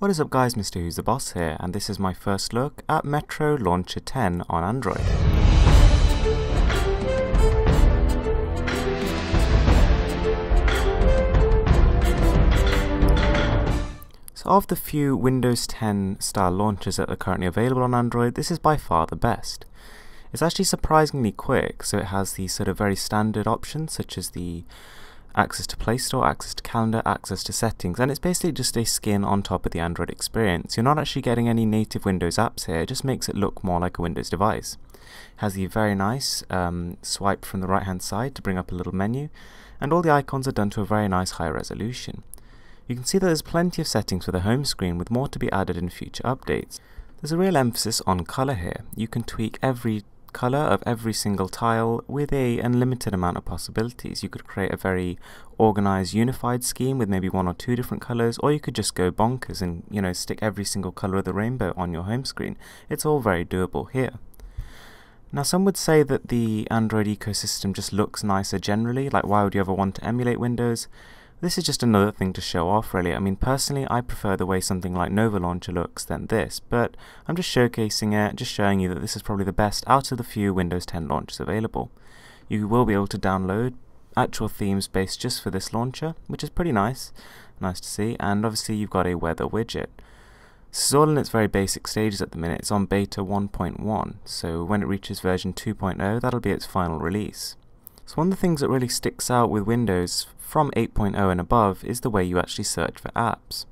What is up guys, Mr. Who's the Boss here, and this is my first look at Metro Launcher 10 on Android. So of the few Windows 10 style launchers that are currently available on Android, this is by far the best. It's actually surprisingly quick, so it has the sort of very standard options such as the access to Play Store, access to calendar, access to settings, and it's basically just a skin on top of the Android experience. You're not actually getting any native Windows apps here, it just makes it look more like a Windows device. It has the very nice um, swipe from the right hand side to bring up a little menu, and all the icons are done to a very nice high resolution. You can see that there's plenty of settings for the home screen with more to be added in future updates. There's a real emphasis on colour here. You can tweak every color of every single tile with a unlimited amount of possibilities. You could create a very organized unified scheme with maybe one or two different colors or you could just go bonkers and you know stick every single color of the rainbow on your home screen. It's all very doable here. Now some would say that the Android ecosystem just looks nicer generally, like why would you ever want to emulate Windows? This is just another thing to show off really. I mean personally I prefer the way something like Nova Launcher looks than this, but I'm just showcasing it, just showing you that this is probably the best out of the few Windows 10 launchers available. You will be able to download actual themes based just for this launcher, which is pretty nice, nice to see, and obviously you've got a weather widget. This is all in its very basic stages at the minute, it's on beta 1.1, so when it reaches version 2.0 that'll be its final release. So one of the things that really sticks out with Windows from 8.0 and above is the way you actually search for apps.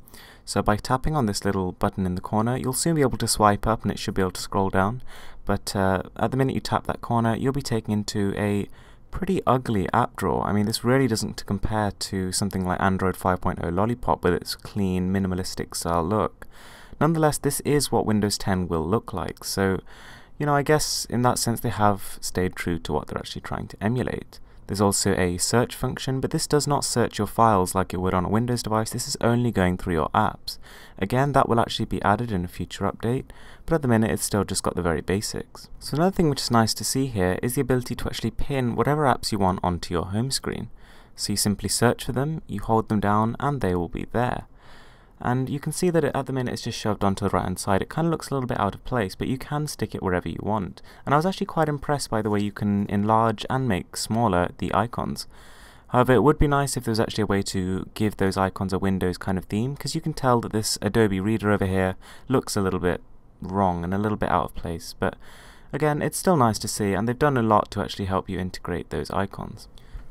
So by tapping on this little button in the corner, you'll soon be able to swipe up and it should be able to scroll down. But uh, at the minute you tap that corner, you'll be taken into a pretty ugly app drawer. I mean, this really doesn't compare to something like Android 5.0 Lollipop with its clean, minimalistic style look. Nonetheless, this is what Windows 10 will look like. So, you know, I guess in that sense they have stayed true to what they're actually trying to emulate. There's also a search function, but this does not search your files like it would on a Windows device, this is only going through your apps. Again, that will actually be added in a future update, but at the minute it's still just got the very basics. So another thing which is nice to see here is the ability to actually pin whatever apps you want onto your home screen. So you simply search for them, you hold them down, and they will be there and you can see that at the minute it's just shoved onto the right hand side. It kind of looks a little bit out of place, but you can stick it wherever you want. And I was actually quite impressed by the way you can enlarge and make smaller the icons. However, it would be nice if there was actually a way to give those icons a Windows kind of theme, because you can tell that this Adobe Reader over here looks a little bit wrong and a little bit out of place, but again, it's still nice to see, and they've done a lot to actually help you integrate those icons.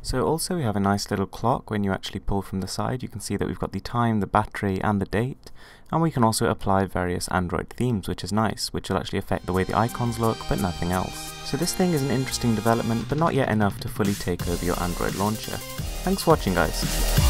So also we have a nice little clock when you actually pull from the side. You can see that we've got the time, the battery and the date. And we can also apply various Android themes, which is nice, which will actually affect the way the icons look, but nothing else. So this thing is an interesting development, but not yet enough to fully take over your Android launcher. Thanks for watching guys.